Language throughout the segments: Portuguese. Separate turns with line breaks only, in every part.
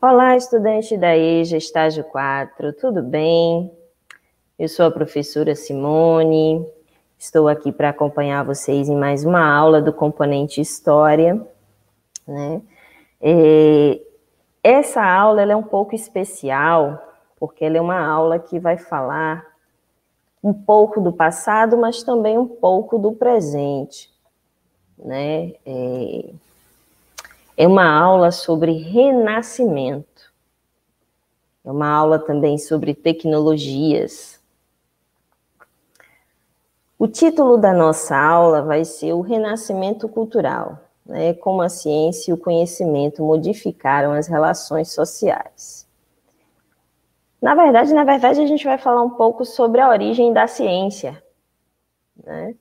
Olá, estudante da EJA, estágio 4, tudo bem? Eu sou a professora Simone, estou aqui para acompanhar vocês em mais uma aula do componente História. Né? É, essa aula é um pouco especial, porque ela é uma aula que vai falar um pouco do passado, mas também um pouco do presente. Né? É, é uma aula sobre renascimento. É uma aula também sobre tecnologias. O título da nossa aula vai ser o Renascimento Cultural, né? como a ciência e o conhecimento modificaram as relações sociais. Na verdade, na verdade, a gente vai falar um pouco sobre a origem da ciência, né?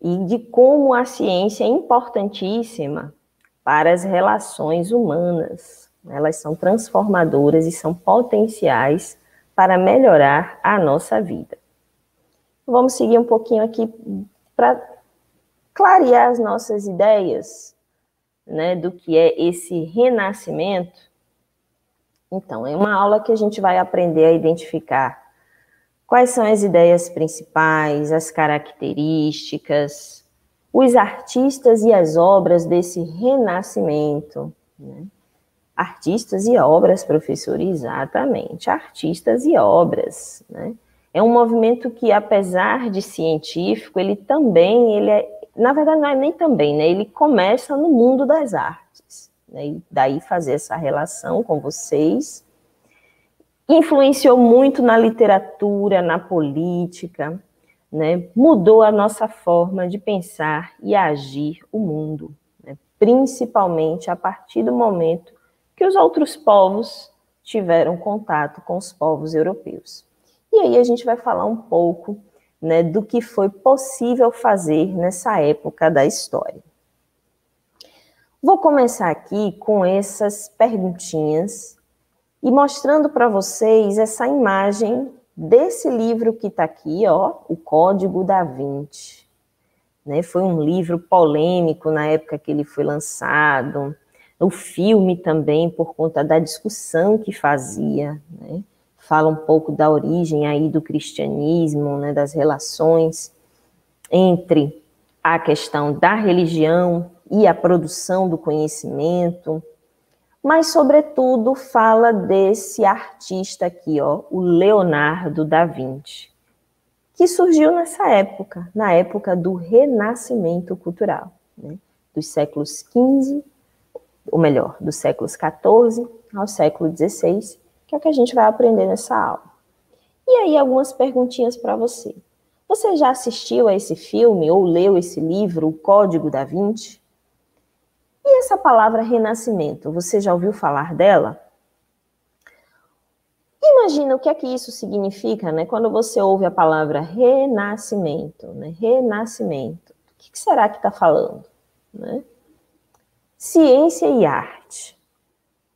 E de como a ciência é importantíssima para as relações humanas. Elas são transformadoras e são potenciais para melhorar a nossa vida. Vamos seguir um pouquinho aqui para clarear as nossas ideias né, do que é esse renascimento. Então, é uma aula que a gente vai aprender a identificar quais são as ideias principais, as características, os artistas e as obras desse renascimento. Né? Artistas e obras, professor, exatamente, artistas e obras. Né? É um movimento que, apesar de científico, ele também, ele é, na verdade, não é nem também, né? ele começa no mundo das artes. Né? E daí fazer essa relação com vocês. Influenciou muito na literatura, na política, né, mudou a nossa forma de pensar e agir o mundo, né, principalmente a partir do momento que os outros povos tiveram contato com os povos europeus. E aí a gente vai falar um pouco né, do que foi possível fazer nessa época da história. Vou começar aqui com essas perguntinhas e mostrando para vocês essa imagem desse livro que está aqui, ó, O Código da Vinci. Né? Foi um livro polêmico na época que ele foi lançado. O filme também, por conta da discussão que fazia, né? fala um pouco da origem aí do cristianismo, né? das relações entre a questão da religião e a produção do conhecimento, mas, sobretudo, fala desse artista aqui, ó, o Leonardo da Vinci, que surgiu nessa época, na época do Renascimento Cultural, né, dos séculos XV, ou melhor, dos séculos XIV ao século XVI, que é o que a gente vai aprender nessa aula. E aí, algumas perguntinhas para você. Você já assistiu a esse filme ou leu esse livro, O Código da Vinci? E essa palavra renascimento, você já ouviu falar dela? Imagina o que é que isso significa, né? Quando você ouve a palavra renascimento, né? Renascimento. O que será que está falando? Né? Ciência e arte.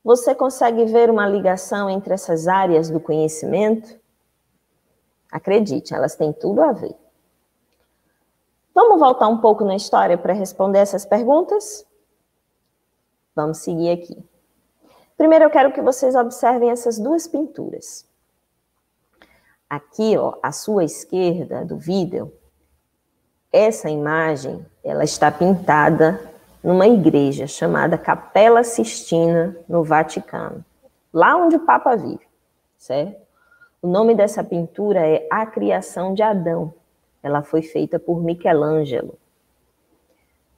Você consegue ver uma ligação entre essas áreas do conhecimento? Acredite, elas têm tudo a ver. Vamos voltar um pouco na história para responder essas perguntas? Vamos seguir aqui. Primeiro eu quero que vocês observem essas duas pinturas. Aqui, ó, à sua esquerda do vídeo, essa imagem, ela está pintada numa igreja chamada Capela Sistina, no Vaticano, lá onde o Papa vive, certo? O nome dessa pintura é A Criação de Adão. Ela foi feita por Michelangelo.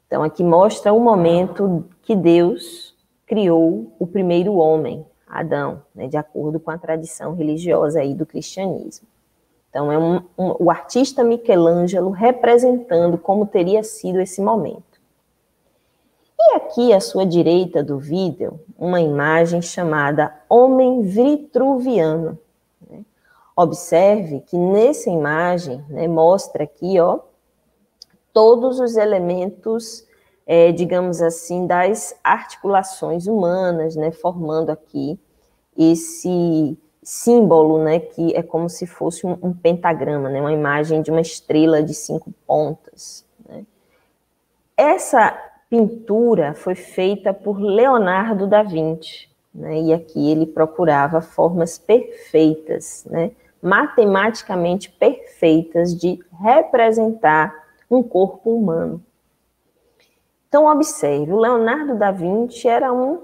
Então, aqui mostra o momento que Deus criou o primeiro homem, Adão, né, de acordo com a tradição religiosa aí do cristianismo. Então, é um, um, o artista Michelangelo representando como teria sido esse momento. E aqui, à sua direita do vídeo, uma imagem chamada Homem Vitruviano. Né? Observe que nessa imagem né, mostra aqui, ó, todos os elementos, é, digamos assim, das articulações humanas, né, formando aqui esse símbolo, né, que é como se fosse um, um pentagrama, né, uma imagem de uma estrela de cinco pontas. Né. Essa pintura foi feita por Leonardo da Vinci, Né? E aqui ele procurava formas perfeitas, né? matematicamente perfeitas de representar um corpo humano. Então, observe, o Leonardo da Vinci era um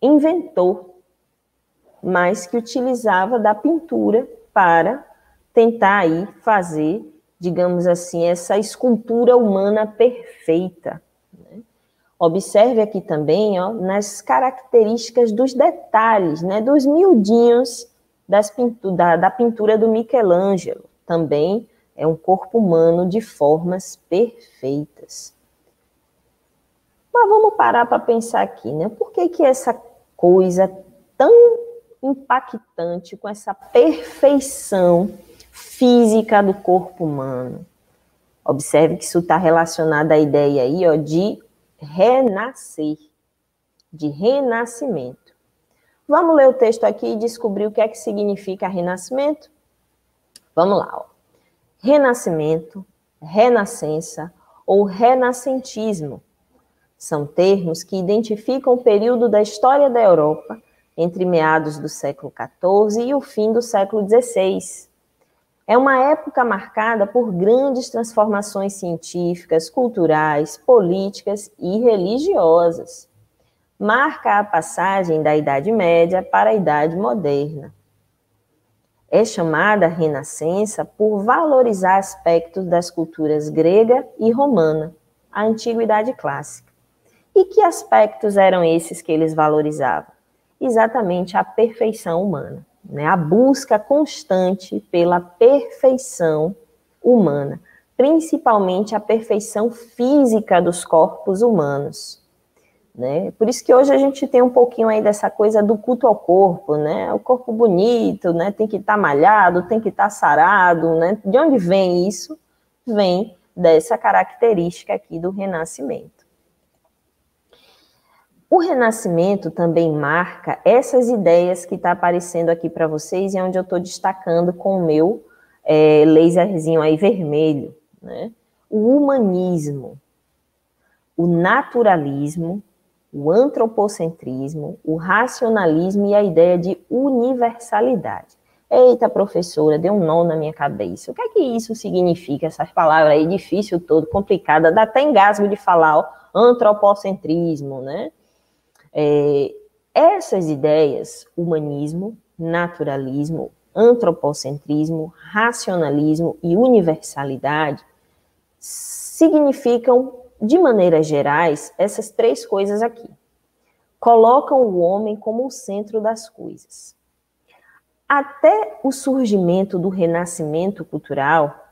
inventor, mas que utilizava da pintura para tentar aí fazer, digamos assim, essa escultura humana perfeita. Né? Observe aqui também, ó, nas características dos detalhes, né, dos miudinhos das pintu da, da pintura do Michelangelo. Também é um corpo humano de formas perfeitas. Mas vamos parar para pensar aqui, né? Por que, que essa coisa tão impactante, com essa perfeição física do corpo humano? Observe que isso está relacionado à ideia aí, ó, de renascer, de renascimento. Vamos ler o texto aqui e descobrir o que é que significa renascimento? Vamos lá. Ó. Renascimento, renascença ou renascentismo são termos que identificam o período da história da Europa entre meados do século XIV e o fim do século XVI. É uma época marcada por grandes transformações científicas, culturais, políticas e religiosas. Marca a passagem da Idade Média para a Idade Moderna. É chamada Renascença por valorizar aspectos das culturas grega e romana, a Antiguidade Clássica. E que aspectos eram esses que eles valorizavam? Exatamente a perfeição humana, né? a busca constante pela perfeição humana, principalmente a perfeição física dos corpos humanos. Né? Por isso que hoje a gente tem um pouquinho aí dessa coisa do culto ao corpo, né? O corpo bonito, né? Tem que estar tá malhado, tem que estar tá sarado, né? De onde vem isso? Vem dessa característica aqui do renascimento. O Renascimento também marca essas ideias que está aparecendo aqui para vocês e é onde eu estou destacando com o meu é, laserzinho aí vermelho, né? O humanismo, o naturalismo, o antropocentrismo, o racionalismo e a ideia de universalidade. Eita, professora, deu um nó na minha cabeça. O que é que isso significa? Essas palavras aí, difícil todo, complicada, dá até engasgo de falar, ó, antropocentrismo, né? É, essas ideias, humanismo, naturalismo, antropocentrismo, racionalismo e universalidade, significam, de maneiras gerais, essas três coisas aqui. Colocam o homem como o centro das coisas. Até o surgimento do renascimento cultural,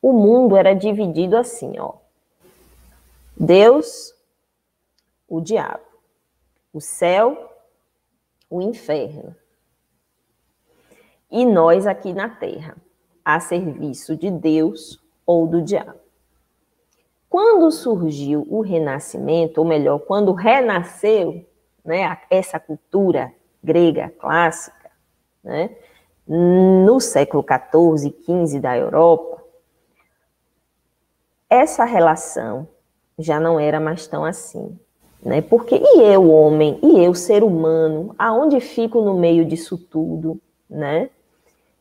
o mundo era dividido assim, ó. Deus, o diabo o céu, o inferno. E nós aqui na terra, a serviço de Deus ou do diabo. Quando surgiu o renascimento, ou melhor, quando renasceu né, essa cultura grega clássica, né, no século XIV XV da Europa, essa relação já não era mais tão assim. Né? Porque e eu, homem, e eu, ser humano, aonde fico no meio disso tudo, né?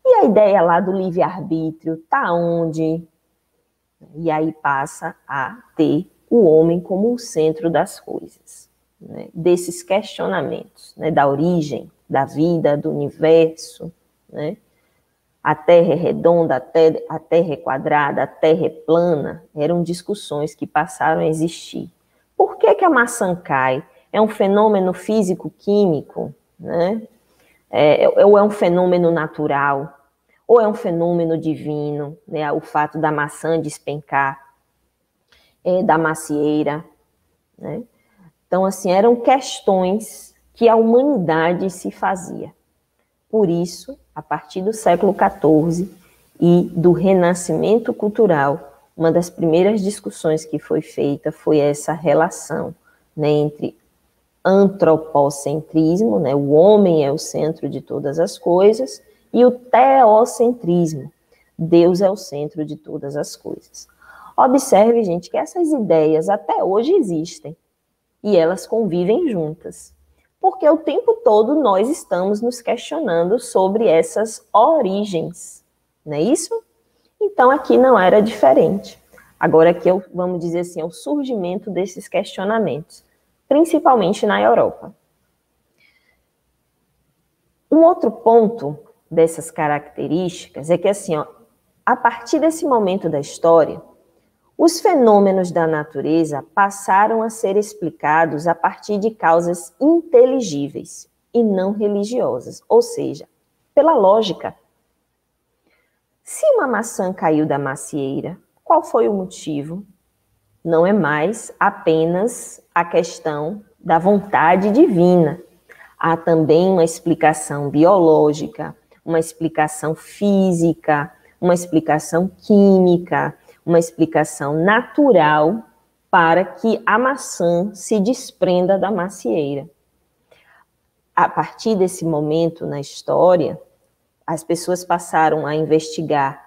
E a ideia lá do livre-arbítrio, tá onde? E aí passa a ter o homem como o centro das coisas, né? desses questionamentos, né? da origem, da vida, do universo, né? A Terra é redonda, a terra, é quadrada, a Terra é plana, eram discussões que passaram a existir por que, que a maçã cai? É um fenômeno físico-químico, né? É, ou é um fenômeno natural? Ou é um fenômeno divino, né? O fato da maçã despencar, é, da macieira, né? Então, assim, eram questões que a humanidade se fazia. Por isso, a partir do século XIV e do renascimento cultural, uma das primeiras discussões que foi feita foi essa relação né, entre antropocentrismo, né, o homem é o centro de todas as coisas, e o teocentrismo, Deus é o centro de todas as coisas. Observe, gente, que essas ideias até hoje existem e elas convivem juntas. porque o tempo todo nós estamos nos questionando sobre essas origens, não é isso? Então aqui não era diferente. Agora aqui, é vamos dizer assim, é o surgimento desses questionamentos, principalmente na Europa. Um outro ponto dessas características é que, assim, ó, a partir desse momento da história, os fenômenos da natureza passaram a ser explicados a partir de causas inteligíveis e não religiosas, ou seja, pela lógica. Se uma maçã caiu da macieira, qual foi o motivo? Não é mais apenas a questão da vontade divina. Há também uma explicação biológica, uma explicação física, uma explicação química, uma explicação natural para que a maçã se desprenda da macieira. A partir desse momento na história, as pessoas passaram a investigar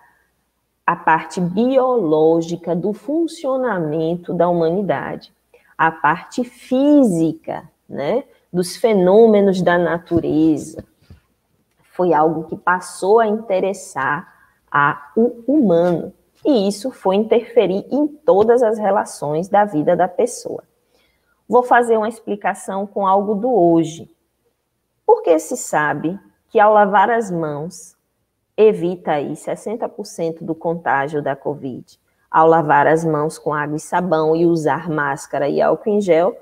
a parte biológica do funcionamento da humanidade, a parte física, né, dos fenômenos da natureza. Foi algo que passou a interessar a o humano e isso foi interferir em todas as relações da vida da pessoa. Vou fazer uma explicação com algo do hoje. Porque se sabe que ao lavar as mãos evita aí 60% do contágio da Covid. Ao lavar as mãos com água e sabão e usar máscara e álcool em gel,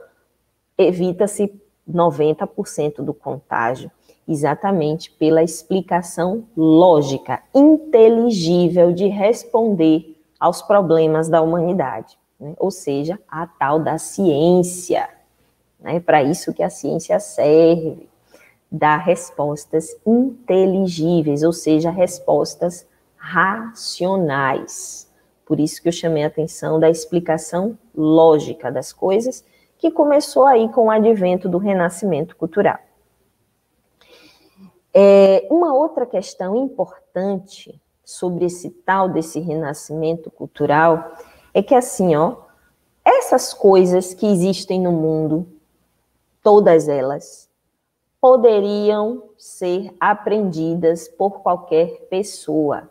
evita-se 90% do contágio exatamente pela explicação lógica, inteligível de responder aos problemas da humanidade, né? ou seja, a tal da ciência. Né? Para isso que a ciência serve, dar respostas inteligíveis, ou seja, respostas racionais. Por isso que eu chamei a atenção da explicação lógica das coisas, que começou aí com o advento do renascimento cultural. É, uma outra questão importante sobre esse tal desse renascimento cultural é que assim, ó, essas coisas que existem no mundo, todas elas, poderiam ser aprendidas por qualquer pessoa.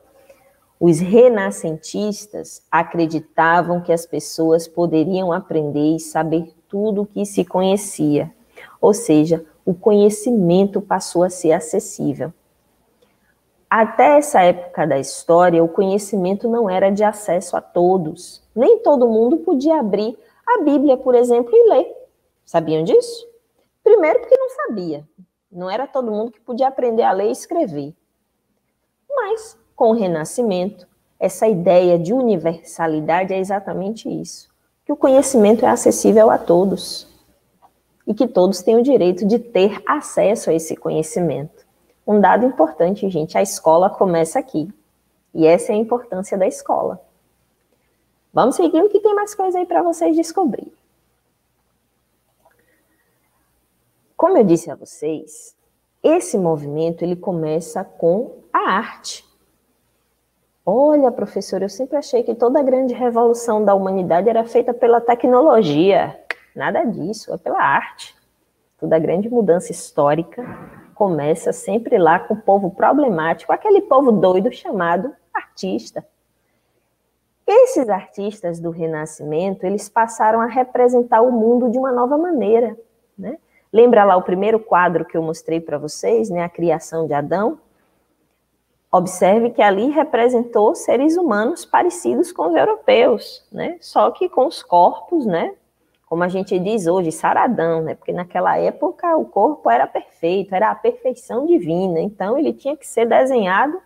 Os renascentistas acreditavam que as pessoas poderiam aprender e saber tudo o que se conhecia, ou seja, o conhecimento passou a ser acessível. Até essa época da história, o conhecimento não era de acesso a todos. Nem todo mundo podia abrir a Bíblia, por exemplo, e ler. Sabiam disso? Primeiro, porque não sabia. Não era todo mundo que podia aprender a ler e escrever. Mas, com o Renascimento, essa ideia de universalidade é exatamente isso: que o conhecimento é acessível a todos e que todos têm o direito de ter acesso a esse conhecimento. Um dado importante, gente, a escola começa aqui. E essa é a importância da escola. Vamos seguindo que tem mais coisa aí para vocês descobrir. Como eu disse a vocês, esse movimento ele começa com a arte. Olha, professor, eu sempre achei que toda a grande revolução da humanidade era feita pela tecnologia. Nada disso, é pela arte. Toda grande mudança histórica começa sempre lá com o povo problemático, aquele povo doido chamado artista. Esses artistas do Renascimento, eles passaram a representar o mundo de uma nova maneira, né? Lembra lá o primeiro quadro que eu mostrei para vocês, né, a criação de Adão? Observe que ali representou seres humanos parecidos com os europeus, né? Só que com os corpos, né, como a gente diz hoje, saradão, né? Porque naquela época o corpo era perfeito, era a perfeição divina, então ele tinha que ser desenhado,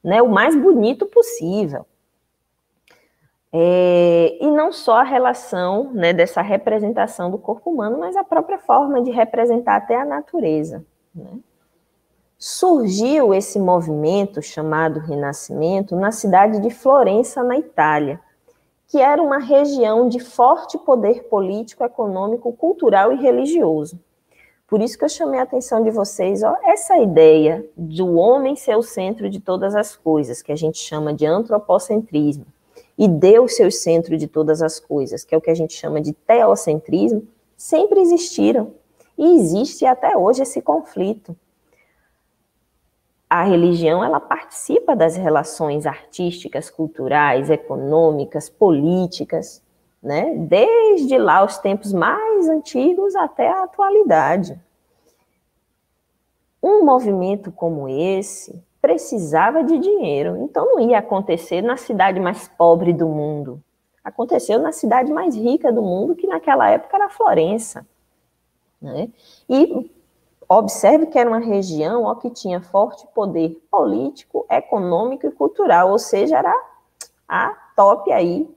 né, o mais bonito possível. É, e não só a relação né, dessa representação do corpo humano, mas a própria forma de representar até a natureza. Né? Surgiu esse movimento chamado Renascimento na cidade de Florença, na Itália que era uma região de forte poder político, econômico, cultural e religioso. Por isso que eu chamei a atenção de vocês, ó, essa ideia do homem ser o centro de todas as coisas, que a gente chama de antropocentrismo, e Deus ser o centro de todas as coisas, que é o que a gente chama de teocentrismo, sempre existiram. E existe até hoje esse conflito. A religião, ela participa das relações artísticas, culturais, econômicas, políticas, né? Desde lá os tempos mais antigos até a atualidade. Um movimento como esse precisava de dinheiro, então não ia acontecer na cidade mais pobre do mundo. Aconteceu na cidade mais rica do mundo, que naquela época era Florença. Né? E observe que era uma região ó, que tinha forte poder político, econômico e cultural, ou seja, era a top aí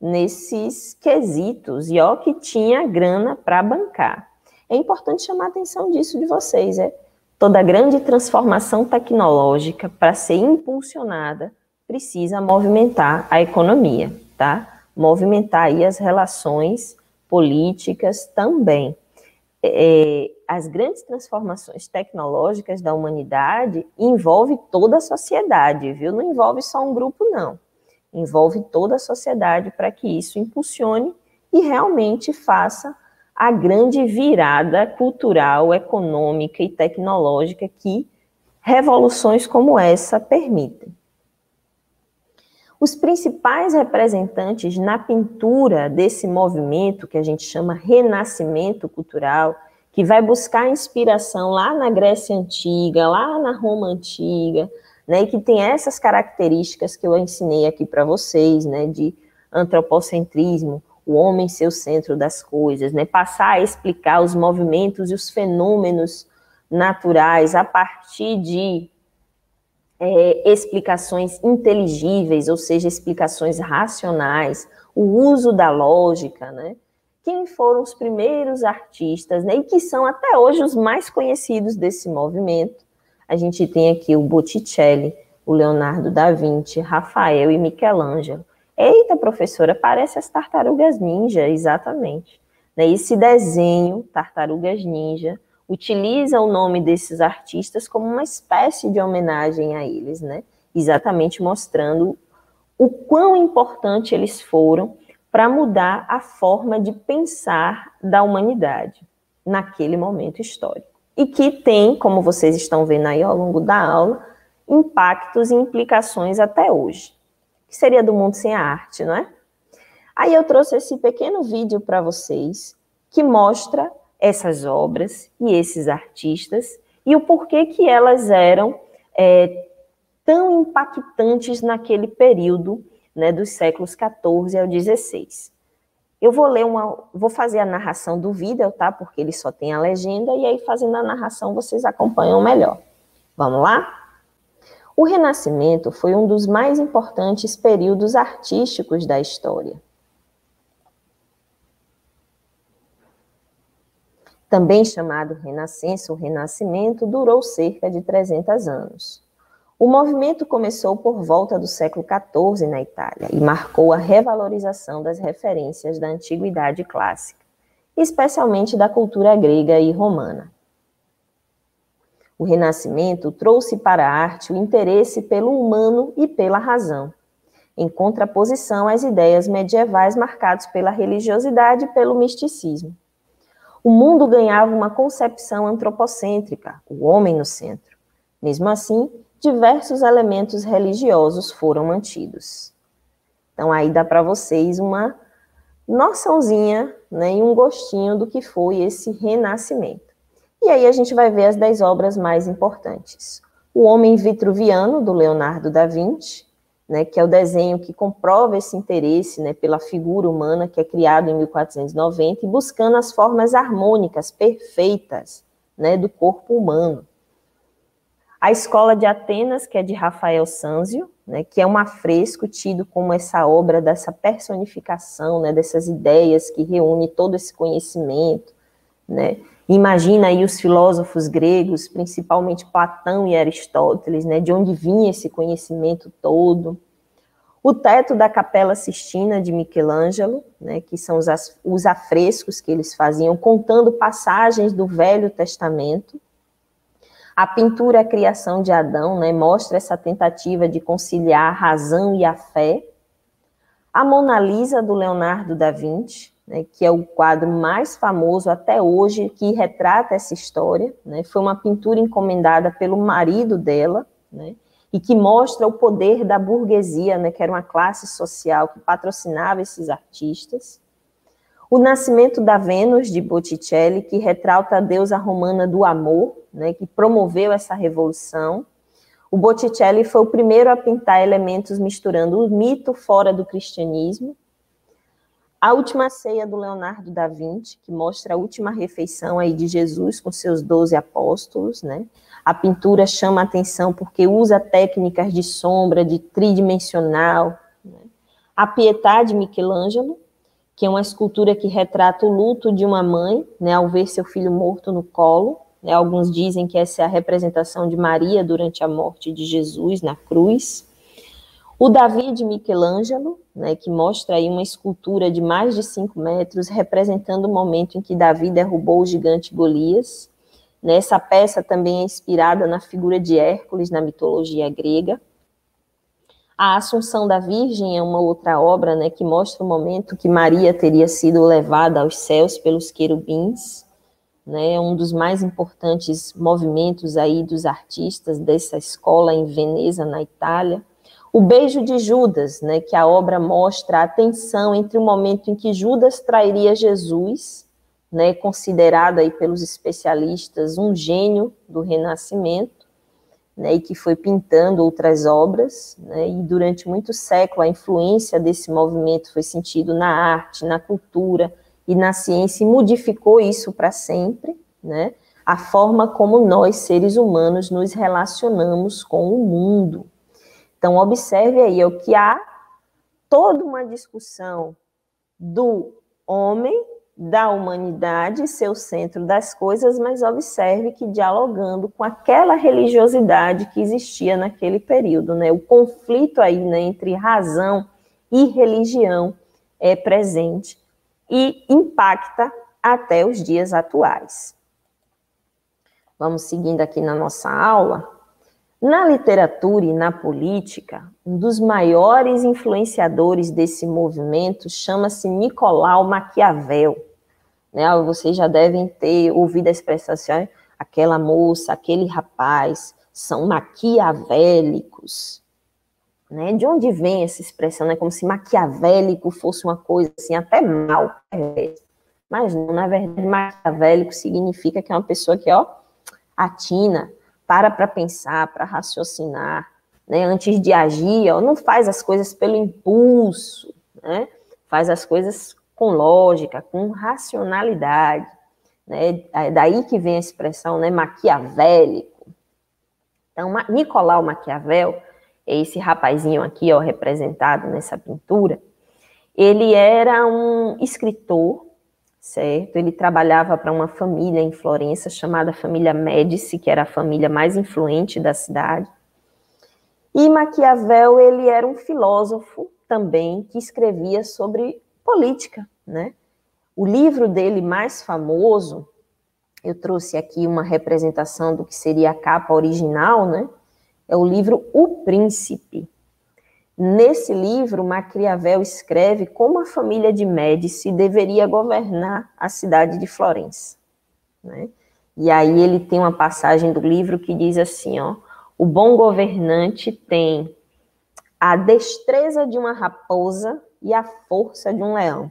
nesses quesitos, e ó que tinha grana para bancar. É importante chamar a atenção disso de vocês, é toda grande transformação tecnológica para ser impulsionada precisa movimentar a economia, tá? Movimentar aí as relações políticas também. É, as grandes transformações tecnológicas da humanidade envolve toda a sociedade, viu? Não envolve só um grupo, não envolve toda a sociedade para que isso impulsione e realmente faça a grande virada cultural, econômica e tecnológica que revoluções como essa permitem. Os principais representantes na pintura desse movimento que a gente chama renascimento cultural, que vai buscar inspiração lá na Grécia Antiga, lá na Roma Antiga, né, e que tem essas características que eu ensinei aqui para vocês, né, de antropocentrismo, o homem ser o centro das coisas, né, passar a explicar os movimentos e os fenômenos naturais a partir de é, explicações inteligíveis, ou seja, explicações racionais, o uso da lógica, né? Quem foram os primeiros artistas, né? E que são até hoje os mais conhecidos desse movimento, a gente tem aqui o Botticelli, o Leonardo da Vinci, Rafael e Michelangelo. Eita, professora, parece as tartarugas ninja, exatamente. Né, esse desenho, Tartarugas Ninja, utiliza o nome desses artistas como uma espécie de homenagem a eles, né? Exatamente mostrando o quão importante eles foram para mudar a forma de pensar da humanidade naquele momento histórico e que tem, como vocês estão vendo aí ao longo da aula, impactos e implicações até hoje. Que seria do mundo sem a arte, não é? Aí eu trouxe esse pequeno vídeo para vocês que mostra essas obras e esses artistas e o porquê que elas eram é, tão impactantes naquele período né, dos séculos XIV ao XVI. Eu vou ler uma, vou fazer a narração do vídeo, tá? Porque ele só tem a legenda e aí fazendo a narração vocês acompanham melhor. Vamos lá? O Renascimento foi um dos mais importantes períodos artísticos da história. Também chamado Renascença ou Renascimento, durou cerca de 300 anos. O movimento começou por volta do século XIV na Itália e marcou a revalorização das referências da antiguidade clássica, especialmente da cultura grega e romana. O Renascimento trouxe para a arte o interesse pelo humano e pela razão, em contraposição às ideias medievais marcadas pela religiosidade e pelo misticismo. O mundo ganhava uma concepção antropocêntrica, o homem no centro. Mesmo assim, diversos elementos religiosos foram mantidos. Então aí dá para vocês uma noçãozinha né, e um gostinho do que foi esse renascimento. E aí a gente vai ver as dez obras mais importantes. O Homem Vitruviano, do Leonardo da Vinci, né, que é o desenho que comprova esse interesse né, pela figura humana que é criado em 1490 e buscando as formas harmônicas, perfeitas, né, do corpo humano. A Escola de Atenas, que é de Rafael Sanzio, né, que é um afresco tido como essa obra dessa personificação, né, dessas ideias que reúne todo esse conhecimento. Né. Imagina aí os filósofos gregos, principalmente Platão e Aristóteles, né, de onde vinha esse conhecimento todo. O teto da Capela Sistina de Michelangelo, né, que são os, os afrescos que eles faziam, contando passagens do Velho Testamento. A pintura A Criação de Adão né, mostra essa tentativa de conciliar a razão e a fé. A Mona Lisa, do Leonardo da Vinci, né, que é o quadro mais famoso até hoje que retrata essa história. Né, foi uma pintura encomendada pelo marido dela, né, e que mostra o poder da burguesia, né, que era uma classe social que patrocinava esses artistas. O Nascimento da Vênus, de Botticelli, que retrata a deusa romana do amor, né, que promoveu essa revolução. O Botticelli foi o primeiro a pintar elementos misturando o mito fora do cristianismo. A Última Ceia do Leonardo da Vinci, que mostra a última refeição aí de Jesus com seus doze apóstolos, né? A pintura chama a atenção porque usa técnicas de sombra, de tridimensional. Né? A Pietà de Michelangelo, que é uma escultura que retrata o luto de uma mãe, né, ao ver seu filho morto no colo. Né, alguns dizem que essa é a representação de Maria durante a morte de Jesus na cruz. O Davi de Michelangelo, né, que mostra aí uma escultura de mais de 5 metros, representando o momento em que Davi derrubou o gigante Golias. Essa peça também é inspirada na figura de Hércules na mitologia grega. A Assunção da Virgem é uma outra obra né, que mostra o momento que Maria teria sido levada aos céus pelos querubins. Né, é um dos mais importantes movimentos aí dos artistas dessa escola em Veneza, na Itália. O Beijo de Judas, né, que a obra mostra a tensão entre o momento em que Judas trairia Jesus né, considerado aí pelos especialistas um gênio do Renascimento, né, e que foi pintando outras obras, né, e durante muito século a influência desse movimento foi sentido na arte, na cultura e na ciência, e modificou isso para sempre, né, a forma como nós, seres humanos, nos relacionamos com o mundo. Então, observe aí, é o que há toda uma discussão do homem da humanidade ser o centro das coisas, mas observe que dialogando com aquela religiosidade que existia naquele período, né? O conflito aí né, entre razão e religião é presente e impacta até os dias atuais. Vamos seguindo aqui na nossa aula. Na literatura e na política, um dos maiores influenciadores desse movimento chama-se Nicolau Maquiavel. Né? Vocês já devem ter ouvido a expressão assim, aquela moça, aquele rapaz, são maquiavélicos. Né? De onde vem essa expressão? Né? Como se maquiavélico fosse uma coisa assim, até mal. Mas não, na verdade, maquiavélico significa que é uma pessoa que, ó, atina, para para pensar, para raciocinar, né? Antes de agir, ó, não faz as coisas pelo impulso, né? Faz as coisas com lógica, com racionalidade, né? É daí que vem a expressão, né, maquiavélico. Então, Nicolau Maquiavel, é esse rapazinho aqui, ó, representado nessa pintura, ele era um escritor certo? Ele trabalhava para uma família em Florença chamada família Médici, que era a família mais influente da cidade. E Maquiavel, ele era um filósofo também que escrevia sobre política, né? O livro dele mais famoso, eu trouxe aqui uma representação do que seria a capa original, né? É o livro O Príncipe. Nesse livro, Maquiavel escreve como a família de Médici deveria governar a cidade de Florença. Né? E aí ele tem uma passagem do livro que diz assim, ó, o bom governante tem a destreza de uma raposa e a força de um leão.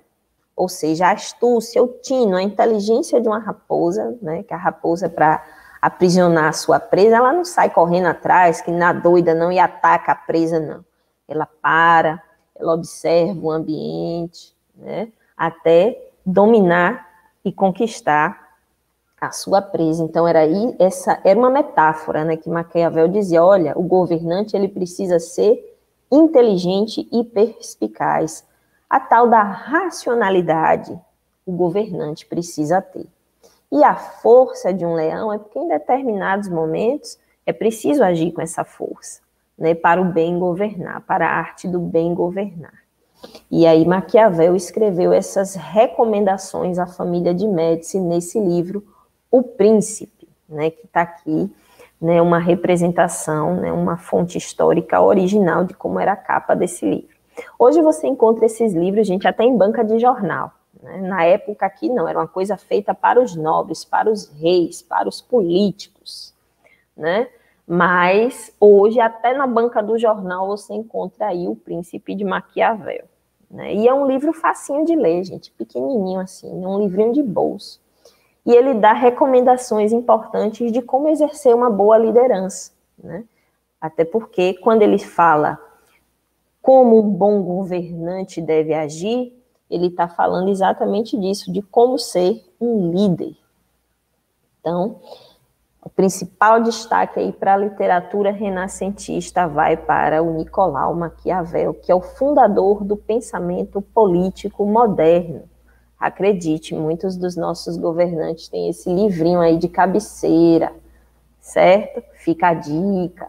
Ou seja, a astúcia, o tino, a inteligência de uma raposa, né, que a raposa para aprisionar a sua presa, ela não sai correndo atrás, que na doida não, e ataca a presa, não ela para, ela observa o ambiente, né, até dominar e conquistar a sua presa. Então era aí essa era uma metáfora, né, que Maquiavel dizia, olha, o governante ele precisa ser inteligente e perspicaz. A tal da racionalidade o governante precisa ter. E a força de um leão é porque em determinados momentos é preciso agir com essa força né, para o bem governar, para a arte do bem governar. E aí Maquiavel escreveu essas recomendações à família de Médici nesse livro, O Príncipe, né, que está aqui, né, uma representação, né, uma fonte histórica original de como era a capa desse livro. Hoje você encontra esses livros, gente, até em banca de jornal. Né? Na época aqui não, era uma coisa feita para os nobres, para os reis, para os políticos, né? Mas hoje, até na banca do jornal, você encontra aí o Príncipe de Maquiavel. Né? E é um livro facinho de ler, gente, pequenininho assim, um livrinho de bolso. E ele dá recomendações importantes de como exercer uma boa liderança. Né? Até porque, quando ele fala como um bom governante deve agir, ele está falando exatamente disso, de como ser um líder. Então, o principal destaque aí para a literatura renascentista vai para o Nicolau Maquiavel, que é o fundador do pensamento político moderno. Acredite, muitos dos nossos governantes têm esse livrinho aí de cabeceira, certo? Fica a dica.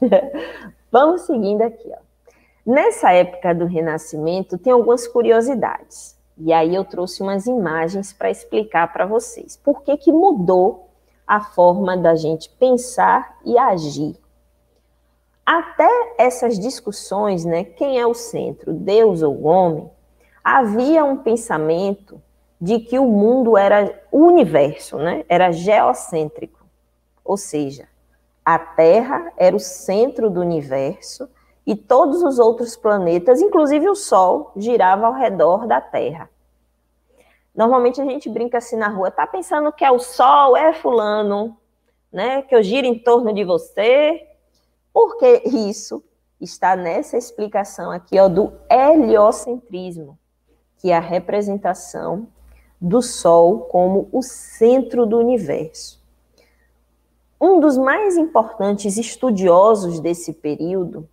Vamos seguindo aqui, ó. Nessa época do Renascimento, tem algumas curiosidades. E aí eu trouxe umas imagens para explicar para vocês. Por que, que mudou a forma da gente pensar e agir? Até essas discussões, né, quem é o centro, Deus ou o homem, havia um pensamento de que o mundo era o universo, né, era geocêntrico. Ou seja, a Terra era o centro do universo e todos os outros planetas, inclusive o Sol, girava ao redor da Terra. Normalmente a gente brinca assim na rua, tá pensando que é o Sol, é fulano, né? Que eu giro em torno de você. Porque isso está nessa explicação aqui, ó, do heliocentrismo, que é a representação do Sol como o centro do universo. Um dos mais importantes estudiosos desse período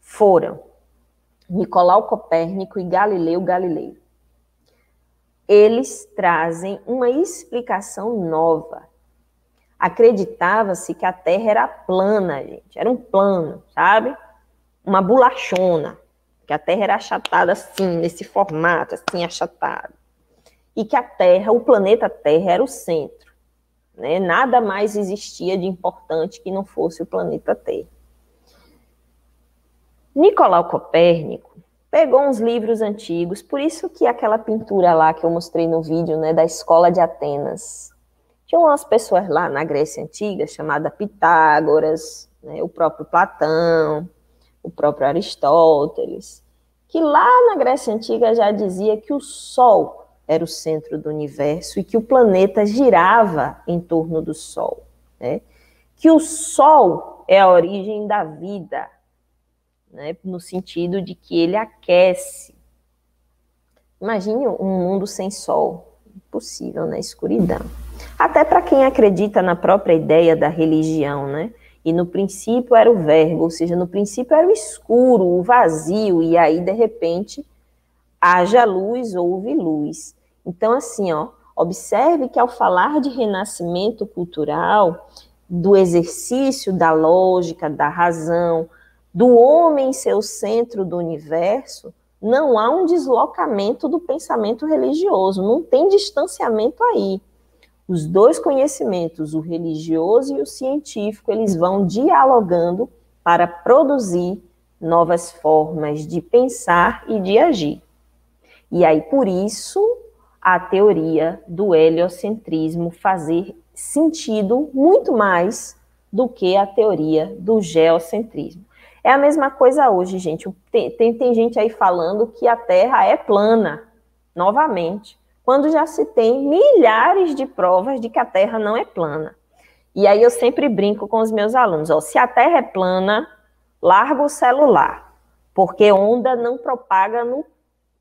foram Nicolau Copérnico e Galileu Galilei. Eles trazem uma explicação nova. Acreditava-se que a Terra era plana, gente, era um plano, sabe? Uma bolachona, que a Terra era achatada assim, nesse formato, assim, achatado. E que a Terra, o planeta Terra, era o centro. Né? Nada mais existia de importante que não fosse o planeta Terra. Nicolau Copérnico pegou uns livros antigos, por isso que aquela pintura lá que eu mostrei no vídeo, né, da escola de Atenas. Tinha umas pessoas lá na Grécia Antiga, chamada Pitágoras, né, o próprio Platão, o próprio Aristóteles, que lá na Grécia Antiga já dizia que o Sol era o centro do universo e que o planeta girava em torno do Sol, né? Que o Sol é a origem da vida, né, no sentido de que ele aquece. Imagine um mundo sem sol, impossível, na né, escuridão. Até para quem acredita na própria ideia da religião, né? E no princípio era o verbo, ou seja, no princípio era o escuro, o vazio, e aí de repente haja luz, houve luz. Então, assim, ó, observe que ao falar de renascimento cultural, do exercício da lógica, da razão, do homem ser o centro do universo, não há um deslocamento do pensamento religioso, não tem distanciamento aí. Os dois conhecimentos, o religioso e o científico, eles vão dialogando para produzir novas formas de pensar e de agir. E aí, por isso, a teoria do heliocentrismo fazer sentido muito mais do que a teoria do geocentrismo. É a mesma coisa hoje, gente. Tem, tem, tem gente aí falando que a Terra é plana, novamente, quando já se tem milhares de provas de que a Terra não é plana. E aí eu sempre brinco com os meus alunos: ó, se a Terra é plana, larga o celular, porque onda não propaga no,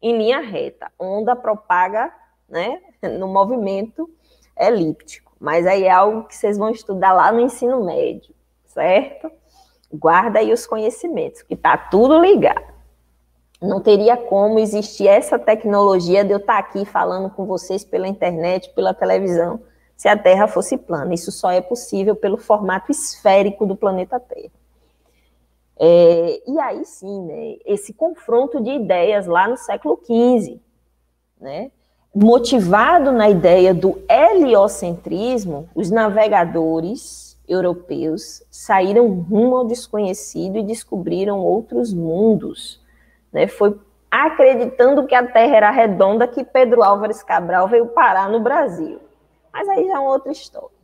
em linha reta, onda propaga né, no movimento elíptico. Mas aí é algo que vocês vão estudar lá no ensino médio, certo? Guarda aí os conhecimentos, que está tudo ligado. Não teria como existir essa tecnologia de eu estar tá aqui falando com vocês pela internet, pela televisão, se a Terra fosse plana. Isso só é possível pelo formato esférico do planeta Terra. É, e aí sim, né, esse confronto de ideias lá no século XV, né, motivado na ideia do heliocentrismo, os navegadores europeus saíram rumo ao desconhecido e descobriram outros mundos. Né? Foi acreditando que a Terra era redonda, que Pedro Álvares Cabral veio parar no Brasil. Mas aí já é outra história.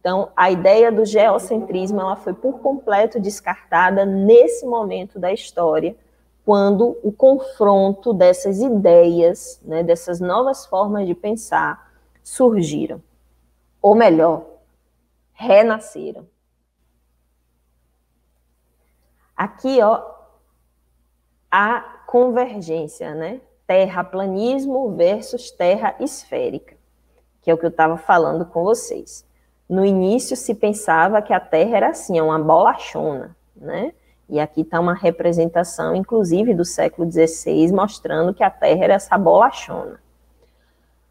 Então, a ideia do geocentrismo ela foi por completo descartada nesse momento da história, quando o confronto dessas ideias, né, dessas novas formas de pensar surgiram. Ou melhor, renasceram. Aqui, ó, a convergência, né? Terraplanismo versus terra esférica, que é o que eu estava falando com vocês. No início se pensava que a Terra era assim, uma bolachona, né? E aqui está uma representação, inclusive, do século XVI, mostrando que a Terra era essa bolachona.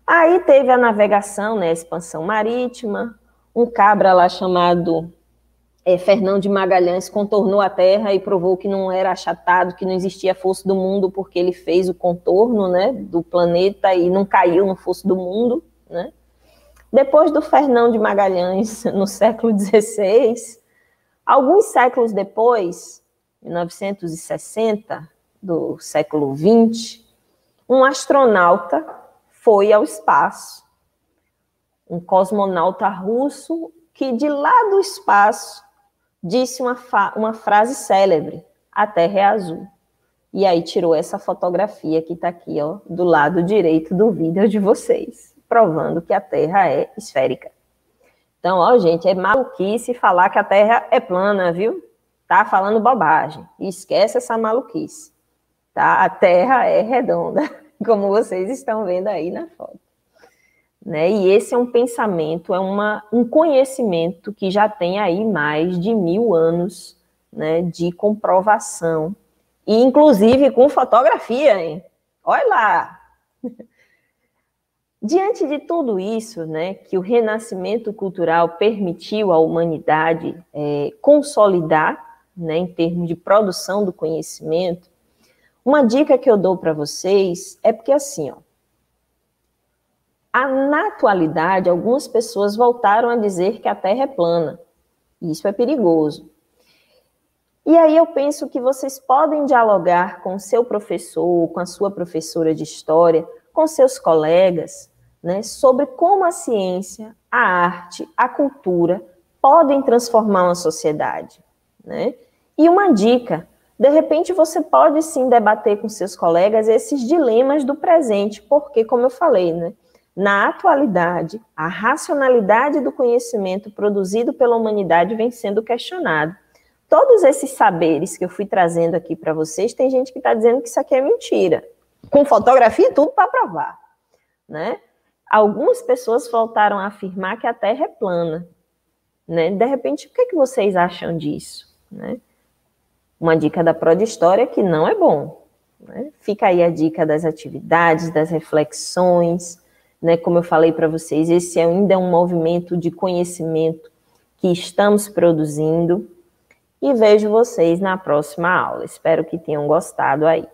Aí teve a navegação, né, a expansão marítima, um cabra lá chamado é, Fernão de Magalhães contornou a Terra e provou que não era achatado, que não existia fosso do mundo, porque ele fez o contorno né, do planeta e não caiu no fosso do mundo. Né? Depois do Fernão de Magalhães, no século XVI, alguns séculos depois, 1960, do século XX, um astronauta foi ao espaço. Um cosmonauta russo que, de lá do espaço, disse uma, uma frase célebre: A Terra é azul. E aí tirou essa fotografia que está aqui, ó, do lado direito do vídeo de vocês, provando que a Terra é esférica. Então, ó, gente, é maluquice falar que a Terra é plana, viu? tá falando bobagem. Esquece essa maluquice. Tá? A Terra é redonda, como vocês estão vendo aí na foto. Né? E esse é um pensamento, é uma, um conhecimento que já tem aí mais de mil anos né, de comprovação, e inclusive com fotografia, hein? Olha lá! Diante de tudo isso, né, que o renascimento cultural permitiu à humanidade é, consolidar né, em termos de produção do conhecimento, uma dica que eu dou para vocês é porque assim, ó, a, na atualidade, algumas pessoas voltaram a dizer que a Terra é plana. Isso é perigoso. E aí eu penso que vocês podem dialogar com seu professor, com a sua professora de história, com seus colegas, né, sobre como a ciência, a arte, a cultura podem transformar uma sociedade, né? E uma dica: de repente você pode sim debater com seus colegas esses dilemas do presente, porque, como eu falei, né, na atualidade, a racionalidade do conhecimento produzido pela humanidade vem sendo questionado. Todos esses saberes que eu fui trazendo aqui para vocês, tem gente que está dizendo que isso aqui é mentira, com fotografia e tudo para provar, né? Algumas pessoas voltaram a afirmar que a Terra é plana, né? De repente, o que, é que vocês acham disso, né? Uma dica da Prod História que não é bom. Né? Fica aí a dica das atividades, das reflexões, né? Como eu falei para vocês, esse ainda é um movimento de conhecimento que estamos produzindo. E vejo vocês na próxima aula. Espero que tenham gostado aí.